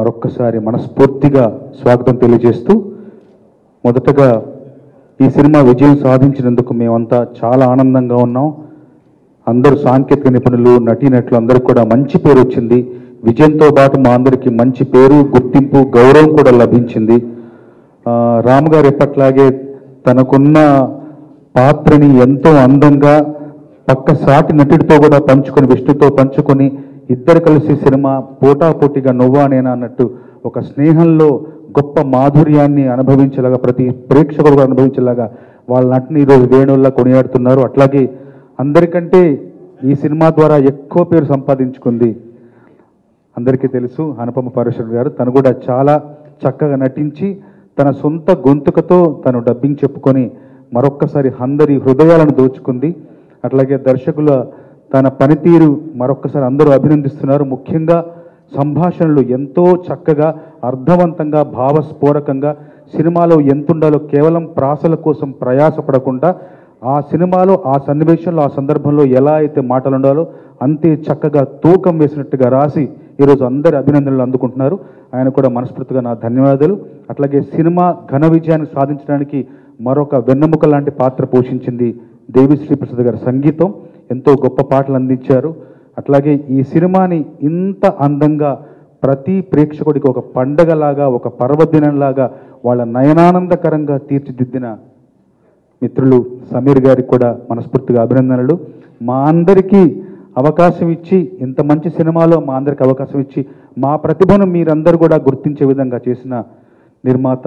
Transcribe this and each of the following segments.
మరొక్కసారి మనస్ఫూర్తిగా స్వాగతం తెలియజేస్తూ మొదటగా ఈ సినిమా విజయం సాధించినందుకు మేమంతా చాలా ఆనందంగా ఉన్నాం. అందరూ సాంకేతిక నిపుణులు నటీనటులు అందరికి కూడా మంచి పేరు వచ్చింది. విజయంతో పాటు మా అందరికీ మంచి పేరు గుర్తింపు గౌరవం కూడా లభించింది. ఆ, రామ్ గారు ఎప్పట్లాగే తనకున్న పాత్రని ఎంతో అందంగా పక్క సాటి నటుడితో కూడా పంచుకొని విష్ణుతో పంచుకొని ఇద్దరు కలిసి సినిమా పోటాపోటీగా నువ్వా నేనా అన్నట్టు ఒక స్నేహంలో గొప్ప మాధుర్యాన్ని అనుభవించేలాగా ప్రతి ప్రేక్షకుడు కూడా అనుభవించేలాగా వాళ్ళ నటిని ఈరోజు వేణుల్లా కొనియాడుతున్నారు. అట్లాగే అందరికంటే ఈ సినిమా ద్వారా ఎక్కువ పేరు సంపాదించుకుంది. అందరికీ తెలుసు అనుపమ పరమేశ్వర్ గారు తను కూడా చాలా చక్కగా నటించి తన సొంత గొంతుకతో తను డబ్బింగ్ చెప్పుకొని మరొక్కసారి అందరి హృదయాలను దోచుకుంది. అట్లాగే దర్శకుల తన పనితీరు మరొక్కసారి అందరూ అభినందిస్తున్నారు. ముఖ్యంగా సంభాషణలు ఎంతో చక్కగా అర్థవంతంగా భావస్ఫోరకంగా సినిమాలో ఎంతుండాలో కేవలం ప్రాసల కోసం ప్రయాసపడకుండా ఆ సినిమాలో ఆ సన్నివేశంలో ఆ సందర్భంలో ఎలా అయితే మాటలు ఉండాలో అంతే చక్కగా తూకం వేసినట్టుగా రాసి ఈరోజు అందరి అభినందనలు అందుకుంటున్నారు. ఆయన కూడా మనస్ఫూర్తిగా నా ధన్యవాదాలు. అట్లాగే సినిమా ఘన విజయాన్ని సాధించడానికి మరొక వెన్నెముక లాంటి పాత్ర పోషించింది దేవి ప్రసాద్ గారి సంగీతం ఎంతో గొప్ప పాటలు అందించారు. అట్లాగే ఈ సినిమాని ఇంత అందంగా ప్రతి ప్రేక్షకుడికి ఒక పండగలాగా ఒక పర్వదినంలాగా వాళ్ళ నయనానందకరంగా తీర్చిదిద్దిన మిత్రులు సమీర్ గారికి కూడా మనస్ఫూర్తిగా అభినందనలు. మా అందరికీ అవకాశం ఇచ్చి ఇంత మంచి సినిమాలో మా అందరికి అవకాశం ఇచ్చి మా ప్రతిభను మీరందరూ కూడా గుర్తించే విధంగా చేసిన నిర్మాత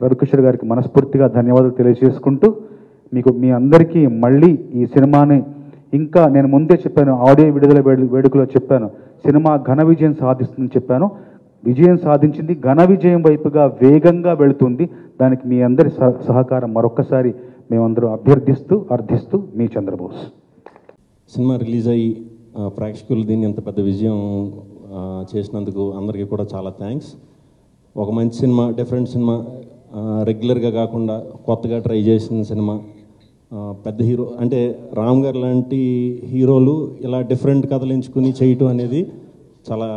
రవికిషోర్ గారికి మనస్ఫూర్తిగా ధన్యవాదాలు తెలియజేసుకుంటూ మీకు మీ అందరికీ మళ్ళీ ఈ సినిమాని ఇంకా నేను ముందే చెప్పాను ఆడియో విడుదల వేడు- వేడుకలో చెప్పాను. సినిమా ఘన విజయం సాధిస్తుందని చెప్పాను. విజయం సాధించింది ఘన విజయం వైపుగా వేగంగా వెళుతుంది. దానికి మీ అందరి సహ- సహకారం మరొక్కసారి మేమందరూ అభ్యర్థిస్తూ అర్థిస్తూ మీ చంద్రబోస్. సినిమా రిలీజ్ అయ్యి ప్రేక్షకులు దీన్ని ఇంత పెద్ద విజయం చేసినందుకు అందరికీ కూడా చాలా థ్యాంక్స్. ఒక మంచి సినిమా డిఫరెంట్ సినిమా రెగ్యులర్గా కాకుండా కొత్తగా ట్రై చేసిన సినిమా. పెద్ద హీరో అంటే రామ్ గారు లాంటి హీరోలు ఇలా డిఫరెంట్ కథలు ఎంచుకుని చేయటం అనేది చాలా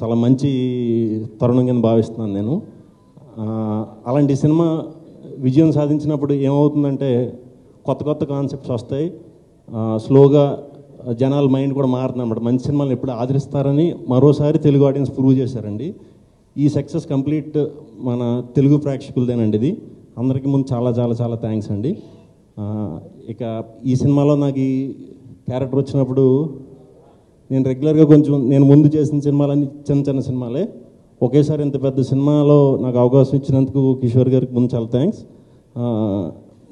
చాలా మంచి తరుణం కింద భావిస్తున్నాను నేను. అలాంటి సినిమా విజయం సాధించినప్పుడు ఏమవుతుందంటే కొత్త కొత్త కాన్సెప్ట్స్ వస్తాయి. స్లోగా జనాల మైండ్ కూడా మారుతుంది అనమాట మంచి సినిమాలు ఎప్పుడు ఆదరిస్తారని మరోసారి తెలుగు ఆడియన్స్ ప్రూవ్ చేశారండి. ఈ సక్సెస్ కంప్లీట్ మన తెలుగు ప్రేక్షకులదేనండి ఇది. అందరికీ ముందు చాలా చాలా చాలా థ్యాంక్స్ అండి. ఇక ఈ సినిమాలో నాకు ఈ క్యారెక్టర్ వచ్చినప్పుడు నేను రెగ్యులర్గా కొంచెం నేను ముందు చేసిన సినిమాలన్నీ చిన్న చిన్న సినిమాలే. ఒకేసారి ఇంత పెద్ద సినిమాలో నాకు అవకాశం ఇచ్చినందుకు కిషోర్ గారికి ముందు చాలా థ్యాంక్స్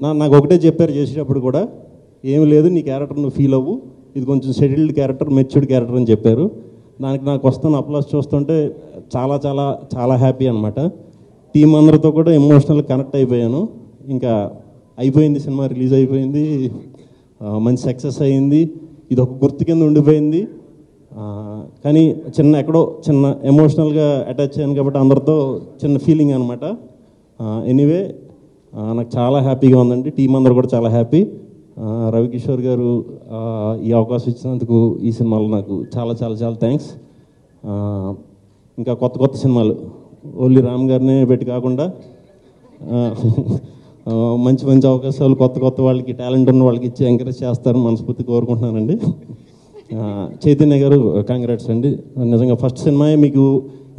నా నాకు ఒకటే చెప్పారు చేసేటప్పుడు కూడా ఏమి లేదు నీ క్యారెక్టర్ నువ్వు ఫీల్ అవ్వు. ఇది కొంచెం షెడ్యూల్డ్ క్యారెక్టర్ మెచ్యూర్డ్ క్యారెక్టర్ అని చెప్పారు. దానికి నాకు వస్తున్న అప్లాస్ చూస్తుంటే చాలా చాలా చాలా హ్యాపీ అనమాట టీం అందరితో కూడా ఎమోషనల్ కనెక్ట్ అయిపోయాను. ఇంకా అయిపోయింది సినిమా రిలీజ్ అయిపోయింది. మంచి సక్సెస్ అయింది. ఇది ఒక గుర్తు కింద ఉండిపోయింది. కానీ చిన్న ఎక్కడో చిన్న ఎమోషనల్గా అటాచ్ అయ్యాను కాబట్టి అందరితో చిన్న ఫీలింగ్ అనమాట ఎనీవే నాకు చాలా హ్యాపీగా ఉందండి. టీం అందరు కూడా చాలా హ్యాపీ రవికిషోర్ గారు ఈ అవకాశం ఇచ్చినందుకు ఈ సినిమాలో నాకు చాలా చాలా చాలా థ్యాంక్స్ ఇంకా కొత్త కొత్త సినిమాలు. ఓన్లీ రామ్ గారినే పెట్టి కాకుండా మంచి మంచి అవకాశాలు కొత్త కొత్త వాళ్ళకి టాలెంట్ ఉన్న వాళ్ళకి ఇచ్చి ఎంకరేజ్ చేస్తారని మనస్ఫూర్తి కోరుకుంటున్నానండి. చైతన్య గారు కాంగ్రాట్స్ అండి. నిజంగా ఫస్ట్ సినిమాయే మీకు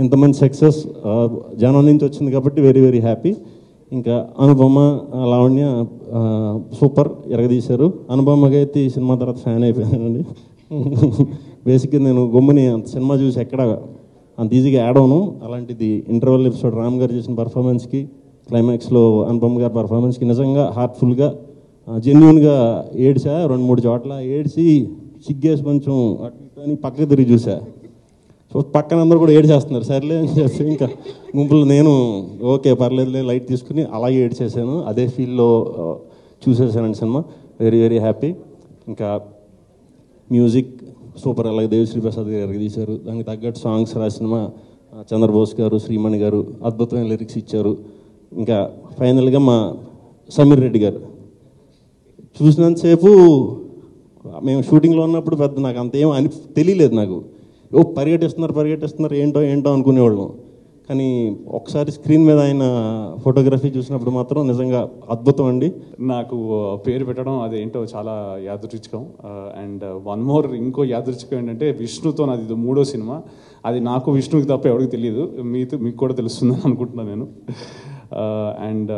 ఇంతమంది సక్సెస్ జనం నుంచి వచ్చింది కాబట్టి వెరీ వెరీ హ్యాపీ ఇంకా అనుపమ లావణ్య సూపర్ ఎరగదీశారు. అనుపమగా అయితే ఈ సినిమా తర్వాత ఫ్యాన్ అయిపోయానండి. బేసిక్గా నేను గమ్ముని అంత సినిమా చూసి ఎక్కడ అంత ఈజీగా యాడ్ అవును. అలాంటిది ఇంటర్వెల్ ఎపిసోడ్ రామ్ గారు చేసిన పర్ఫార్మెన్స్కి క్లైమాక్స్లో అనుపమ్ గారి పర్ఫార్మెన్స్కి నిజంగా హార్ట్ఫుల్గా జెన్యున్గా ఏడ్చా రెండు మూడు చోట్ల ఏడ్చి సిగ్గేసి కొంచెం అని పక్కకు తిరిగి చూసా. సో పక్కన అందరూ కూడా ఏడ్చేస్తున్నారు. సర్లే అని చెప్పి ఇంకా గుంపులు నేను ఓకే పర్లేదులే లైట్ తీసుకుని అలాగే ఏడ్చేసాను. అదే ఫీల్లో చూసేసానండి సినిమా. వెరీ వెరీ హ్యాపీ ఇంకా మ్యూజిక్ సూపర్ అలాగే దేవిశ్రీ ప్రసాద్ గారు తీశారు దానికి తగ్గట్టు సాంగ్స్ రాసిన మా చంద్రబోస్ గారు శ్రీమణి గారు అద్భుతమైన లిరిక్స్ ఇచ్చారు. ఇంకా ఫైనల్గా మా సమీర్ రెడ్డి గారు. చూసినంతసేపు మేము షూటింగ్లో ఉన్నప్పుడు పెద్ద నాకు అంత ఏం అని తెలియలేదు నాకు. ఓ పరిగెట్టిస్తున్నారు పరిగెట్టిస్తున్నారు ఏంటో ఏంటో అనుకునేవాళ్ళం. కానీ ఒకసారి స్క్రీన్ మీద ఆయన ఫోటోగ్రఫీ చూసినప్పుడు మాత్రం నిజంగా అద్భుతం అండి. నాకు పేరు పెట్టడం అదేంటో చాలా యాదృచ్ఛికం. అండ్ వన్ మోర్ ఇంకో యాదృచ్ఛికం ఏంటంటే విష్ణుతో నాది ఇది మూడో సినిమా. అది నాకు విష్ణుకి తప్ప ఎవరికి తెలియదు మీతో మీకు కూడా తెలుస్తుందని అనుకుంటున్నాను నేను. అండ్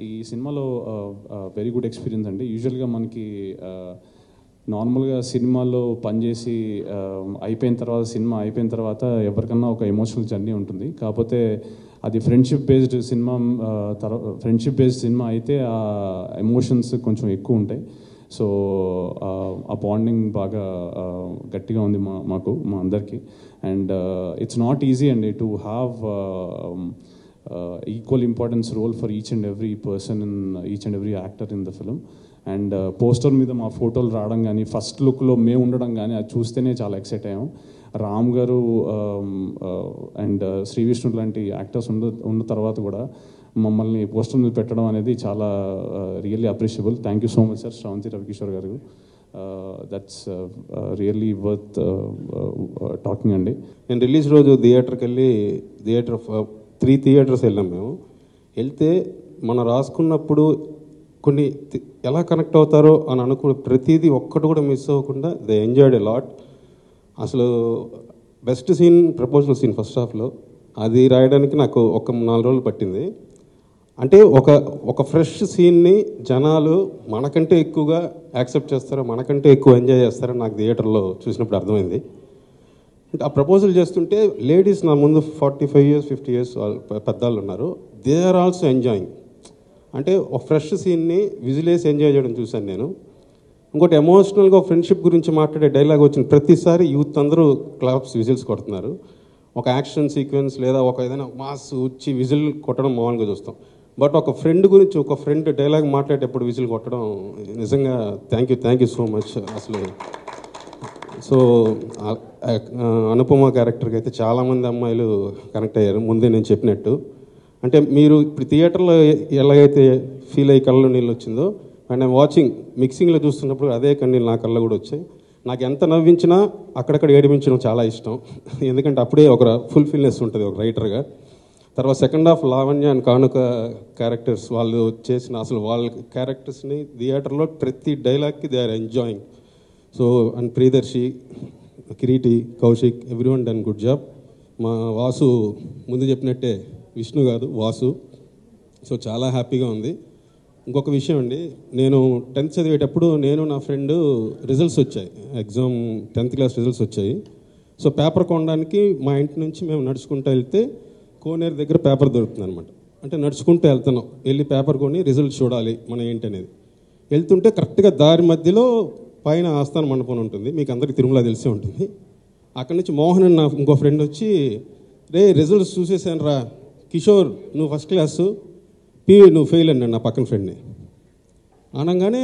ఈ సినిమాలో వెరీ గుడ్ ఎక్స్పీరియన్స్ అండి. యూజువల్గా మనకి నార్మల్గా సినిమాలో పనిచేసి అయిపోయిన తర్వాత సినిమా అయిపోయిన తర్వాత ఎవరికన్నా ఒక ఎమోషనల్ జర్నీ ఉంటుంది. కాకపోతే అది ఫ్రెండ్షిప్ బేస్డ్ సినిమా తర్వాత ఫ్రెండ్షిప్ బేస్డ్ సినిమా అయితే ఆ ఎమోషన్స్ కొంచెం ఎక్కువ ఉంటాయి. సో ఆ బాండింగ్ బాగా గట్టిగా ఉంది మా మాకు మా అందరికీ. అండ్ ఇట్స్ నాట్ ఈజీ అండి to have equal importance role for each and every person in each and every actor in the film and poster uh, మీద మా ఫోటోలు రావడం కానీ ఫస్ట్ లుక్లో మేము ఉండడం కానీ అది చూస్తేనే చాలా ఎక్సైట్ అయ్యాం. రామ్ గారు um, uh, and uh, Shri Vishnu లాంటి యాక్టర్స్ ఉన్న ఉన్న తర్వాత కూడా మమ్మల్ని పోస్టర్ మీద పెట్టడం అనేది చాలా really appreciable thank you so much sir Sravanthi Ravikishore గారు. దట్స్ రియల్లీ వర్త్ టాకింగ్ అండి. నేను రిలీజ్ రోజు థియేటర్కి వెళ్ళి థియేటర్ త్రీ థియేటర్స్ వెళ్ళాం మేము. వెళ్తే మనం రాసుకున్నప్పుడు కొన్ని ఎలా కనెక్ట్ అవుతారో అని అనుకున్న ప్రతిదీ ఒక్కటి కూడా మిస్ అవ్వకుండా దే ఎంజాయ్డ్ ఎ లాట్ అసలు best scene proposal scene first హాఫ్లో అది రాయడానికి నాకు ఒక నాలుగు రోజులు పట్టింది. అంటే ఒక ఒక ఫ్రెష్ సీన్ని జనాలు మనకంటే ఎక్కువగా యాక్సెప్ట్ చేస్తారో మనకంటే ఎక్కువ ఎంజాయ్ చేస్తారో నాకు థియేటర్లో చూసినప్పుడు అర్థమైంది. అంటే ఆ ప్రపోజల్ చేస్తుంటే లేడీస్ నా ముందు forty five years fifty years పెద్దవాళ్ళు ఉన్నారు. దే ఆర్ ఆల్సో ఎంజాయింగ్ అంటే ఒక ఫ్రెష్ సీన్ని విజిలేసి ఎంజాయ్ చేయడం చూశాను నేను. ఇంకోటి ఎమోషనల్గా ఫ్రెండ్షిప్ గురించి మాట్లాడే డైలాగ్ వచ్చిన ప్రతిసారి యూత్ అందరూ క్లాప్స్ విజిల్స్ కొడుతున్నారు. ఒక యాక్షన్ సీక్వెన్స్ లేదా ఒక ఏదైనా మాస్ వచ్చి విజిల్ కొట్టడం మామూలుగా చూస్తాం. బట్ ఒక ఫ్రెండ్ గురించి ఒక ఫ్రెండ్ డైలాగ్ మాట్లాడేటప్పుడు విజిల్ కొట్టడం నిజంగా thank you thank you so much అసలు. సో అనుపమ క్యారెక్టర్కి అయితే చాలామంది అమ్మాయిలు కనెక్ట్ అయ్యారు. ముందే నేను చెప్పినట్టు. అంటే మీరు ఇప్పుడు థియేటర్లో ఎలాగైతే ఫీల్ అయ్యి కళ్ళలో నీళ్ళు వచ్చిందో అండ్ ఐమ్ వాచింగ్ మిక్సింగ్లో చూస్తున్నప్పుడు అదే కన్నీళ్ళు నా కళ్ళ కూడా వచ్చాయి. నాకు ఎంత నవ్వించినా అక్కడక్కడ ఏడిపించడం చాలా ఇష్టం. ఎందుకంటే అప్పుడే ఒక ఫుల్ఫిల్నెస్ ఉంటుంది ఒక రైటర్గా. తర్వాత second half Lavanya and Kanuka characters వాళ్ళు చేసిన అసలు వాళ్ళ క్యారెక్టర్స్ని థియేటర్లో ప్రతి డైలాగ్కి they are enjoying. So and Priyadarshi Kireeti Kaushik every one done good job. మా వాసు ముందు చెప్పినట్టే విష్ణు కాదు వాసు. సో చాలా హ్యాపీగా ఉంది. ఇంకొక విషయం అండి నేను టెన్త్ చదివేటప్పుడు నేను నా ఫ్రెండ్ రిజల్ట్స్ వచ్చాయి. ఎగ్జామ్ టెన్త్ క్లాస్ రిజల్ట్స్ వచ్చాయి. సో పేపర్ కొనడానికి మా ఇంటి నుంచి మేము నడుచుకుంటూ వెళ్తే కోనేరు దగ్గర పేపర్ దొరుకుతుంది అనమాట అంటే నడుచుకుంటూ వెళ్తున్నాం. వెళ్ళి పేపర్ కొని రిజల్ట్ చూడాలి మన ఏంటి అనేది. వెళ్తుంటే కరెక్ట్గా దారి మధ్యలో పైన ఆస్థాన మండపం ఉంటుంది. మీకు అందరికీ తిరుమల తెలిసే ఉంటుంది. అక్కడి నుంచి మోహన్ అని నా ఇంకో ఫ్రెండ్ వచ్చి రే రిజల్ట్స్ చూసేసాను రా కిషోర్ నువ్వు ఫస్ట్ క్లాసు పీవీ నువ్వు ఫెయిల్ అన్నాడు నా పక్కన ఫ్రెండ్ని అనగానే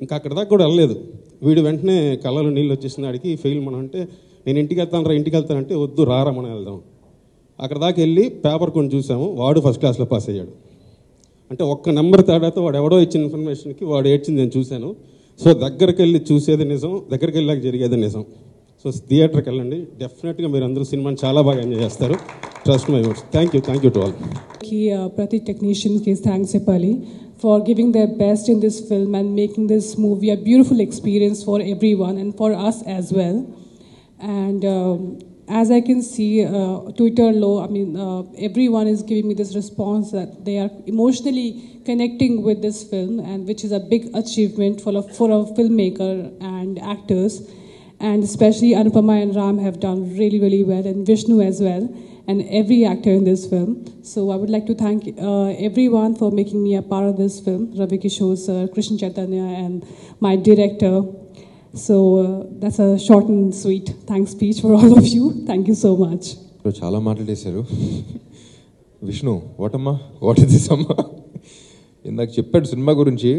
ఇంకా అక్కడ దాకా కూడా వెళ్ళలేదు. వీడు వెంటనే కళ్ళలో నీళ్ళు వచ్చేసిన ఆడికి ఫెయిల్ మనం అంటే నేను ఇంటికి వెళ్తాను రా ఇంటికి వెళ్తానంటే వద్దు రారా మనం వెళ్దాం. అక్కడ దాకా వెళ్ళి పేపర్ కొని చూసాము. వాడు ఫస్ట్ క్లాస్లో పాస్ అయ్యాడు. అంటే ఒక్క నెంబర్ తేడాతో వాడు ఎవడో ఇచ్చిన ఇన్ఫర్మేషన్కి వాడు ఏడ్చింది నేను చూశాను. సో దగ్గరికి వెళ్ళి చూసేది నిజం దగ్గరికి వెళ్ళాక జరిగేది నిజం. So, theatre kalendi definitely kami rendah sinema chala bagai ni jastaru. Trust my words. Thank you, thank you to all. Ki uh, prati technicians, thanks se pali for giving their best in this film and making this movie a beautiful experience for everyone and for us as well. And um, as I can see, uh, Twitter low, I mean, uh, everyone is giving me this response that they are emotionally connecting with this film, and which is a big achievement for a, for a filmmaker and actors. And especially Anupama and Ram have done really, really well, and Vishnu as well, and every actor in this film. So I would like to thank uh, everyone for making me a part of this film, Ravi Kishore sir, Krishna Chaitanya, and my director. So uh, that's a short and sweet thanks speech for all of you. Thank you so much. చాలా మాట్లాడేశారు విష్ణు వాటమ్మా what is this అమ్మా ఇందాక చెప్పాడు cinema గురించి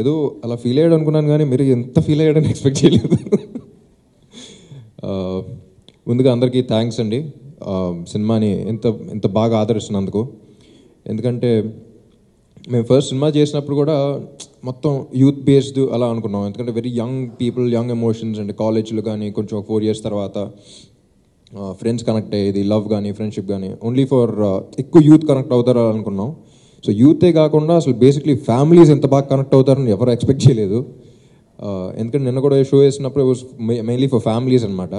ఏదో అలా feel అయ్యాడు అనుకున్నాను కానీ మీరు ఎంత ఫీల్ అయ్యాడని ఎక్స్పెక్ట్ చేయలేదు ముందుగా అందరికీ థ్యాంక్స్ అండి. సినిమాని ఎంత ఎంత బాగా ఆదరిస్తున్నందుకు. ఎందుకంటే మేము ఫస్ట్ సినిమా చేసినప్పుడు కూడా మొత్తం యూత్ బేస్డ్ అలా అనుకున్నాం. ఎందుకంటే very young people young emotions అండి. కాలేజ్లు కానీ కొంచెం ఫోర్ ఇయర్స్ తర్వాత ఫ్రెండ్స్ కనెక్ట్ అయ్యేది లవ్ కానీ ఫ్రెండ్షిప్ కానీ ఓన్లీ ఫర్ ఎక్కువ యూత్ కనెక్ట్ అవుతారు అనుకున్నాం. సో యూతే కాకుండా అసలు బేసిక్లీ ఫ్యామిలీస్ ఎంత బాగా కనెక్ట్ అవుతారని ఎవరు ఎక్స్పెక్ట్ చేయలేదు. ఎందుకంటే నిన్న కూడా షో వేసినప్పుడు మెయిన్లీ ఫర్ ఫ్యామిలీస్ అనమాట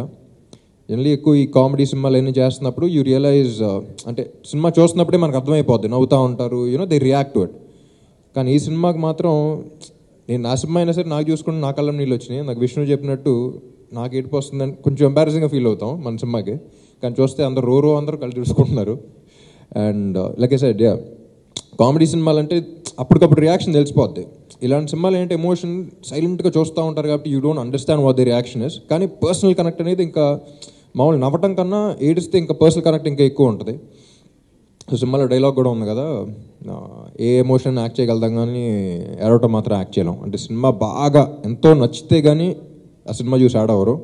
జనరలీ ఎక్కువ ఈ కామెడీ సినిమాలు అన్నీ చేస్తున్నప్పుడు యూ రియలైజ్ uh, అంటే సినిమా చూస్తున్నప్పుడే మనకు అర్థమైపోద్ది నవ్వుతూ ఉంటారు you know they react to it కానీ ఈ సినిమాకి మాత్రం నేను నా సినిమా అయినా సరే నాకు చూసుకుంటే నా కళ్ళం నీళ్ళు వచ్చినాయి. నాకు విష్ణు చెప్పినట్టు నాకు ఏడుపు వస్తుందని కొంచెం ఎంబారసింగ్గా ఫీల్ అవుతాం మన సినిమాకి. కానీ చూస్తే అందరు రో రో అందరూ కలిసి చూసుకుంటున్నారు and like I said yeah comedy సినిమాలు అంటే అప్పటికప్పుడు రియాక్షన్ తెలిసిపోద్ది. ఇలాంటి సినిమాలు ఏంటి? ఎమోషన్ సైలెంట్గా చూస్తూ ఉంటారు కాబట్టి you don't understand what the reaction is కానీ పర్సనల్ కనెక్ట్ అనేది ఇంకా మామూలు నవ్వటం కన్నా ఏడిస్తే ఇంకా పర్సనల్ కనెక్ట్ ఇంకా ఎక్కువ ఉంటుంది. సో సినిమాలో డైలాగ్ కూడా ఉంది కదా ఏ ఎమోషన్ యాక్ట్ చేయగలుగుతాం కానీ ఏడవటం మాత్రం యాక్ట్ చేయలేం. అంటే సినిమా బాగా ఎంతో నచ్చితే కానీ ఆ సినిమా చూసి ఆడవరు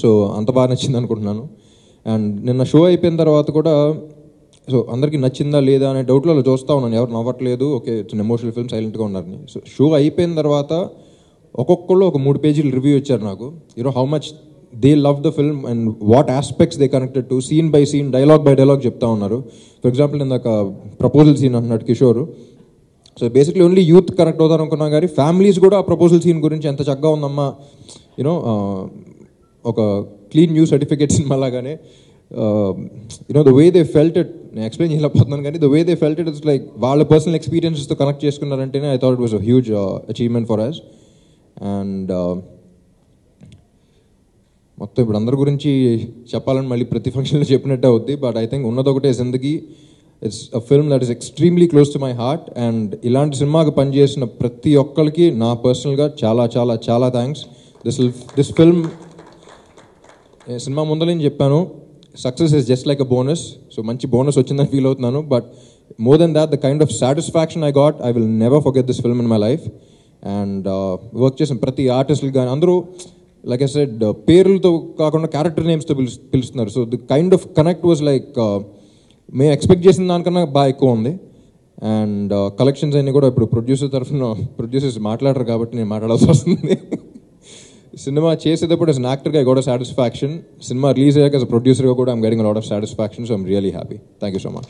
సో అంత బాగా నచ్చింది అనుకుంటున్నాను. అండ్ నిన్న షో అయిపోయిన తర్వాత కూడా సో అందరికీ నచ్చిందా లేదా అనే డౌట్లో చూస్తా చూస్తూ ఉన్నాను. ఎవరు నవ్వట్లేదు ఓకే ఇట్స్ ఎమోషనల్ ఫిల్మ్ సైలెంట్గా ఉన్నారని సో షో అయిపోయిన తర్వాత ఒక్కొక్కళ్ళు ఒక మూడు పేజీలు రివ్యూ ఇచ్చారు నాకు. You know how much they love the film and what aspects they connected to scene by scene dialogue by dialogue చెప్తా ఉన్నారు. ఫర్ ఎగ్జాంపుల్ ఇందాక ప్రపోజల్ సీన్ అంటున్నాడు Kishore. So basically only youth connect అవుతారు అనుకున్నాం కానీ families కూడా ఆ proposal scene గురించి ఎంత చక్కగా ఉందమ్మా. యూనో ఒక క్లీన్ న్యూ సర్టిఫికేట్ సినిమా లాగానే. You know the way they felt it నేను ఎక్స్ప్లెయిన్ చేయలేకపోతున్నాను కానీ the way they felt it it's like వాళ్ళ పర్సనల్ ఎక్స్పీరియన్సెస్తో connect చేసుకున్నారంటేనే I thought it was a huge achievement for us and మొత్తం ఇప్పుడు అందరి గురించి చెప్పాలని మళ్ళీ ప్రతి ఫంక్షన్లో చెప్పినట్టే అవుద్ది. But I think Unnadokate Zindagi. It's a film that is extremely close to my heart and ఇలాంటి సినిమాకి పనిచేసిన ప్రతి ఒక్కరికి నా పర్సనల్గా చాలా చాలా చాలా థ్యాంక్స్ దిస్ దిస్ ఫిల్మ్ సినిమా ముందర నేను చెప్పాను. Success is just like a bonus so మంచి బోనస్ వచ్చిందని ఫీల్ అవుతున్నాను. But more than that the kind of satisfaction I got I will never forget this film in my life and work చేసిన ప్రతి ఆర్టిస్టులు కానీ అందరూ లైక్ ఐ సెడ్ పేర్లతో కాకుండా క్యారెక్టర్ నేమ్స్తో పిలుస్తు పిలుస్తున్నారు. So the kind of connect was like మేము ఎక్స్పెక్ట్ చేసిన దానికన్నా బాగా ఎక్కువ ఉంది. అండ్ కలెక్షన్స్ అన్నీ కూడా ఇప్పుడు ప్రొడ్యూసర్ తరఫున ప్రొడ్యూసర్స్ మాట్లాడరు కాబట్టి నేను మాట్లాడాల్సి వస్తుంది. సినిమా చేసేటప్పుడు as యాక్టర్గా గోడ సాటిస్ఫాక్షన్ సినిమా రిలీజ్ అయ్యాక as ప్రొడ్యూసర్గా కూడా I'm getting lot of satisfaction so I'm really happy thank you so much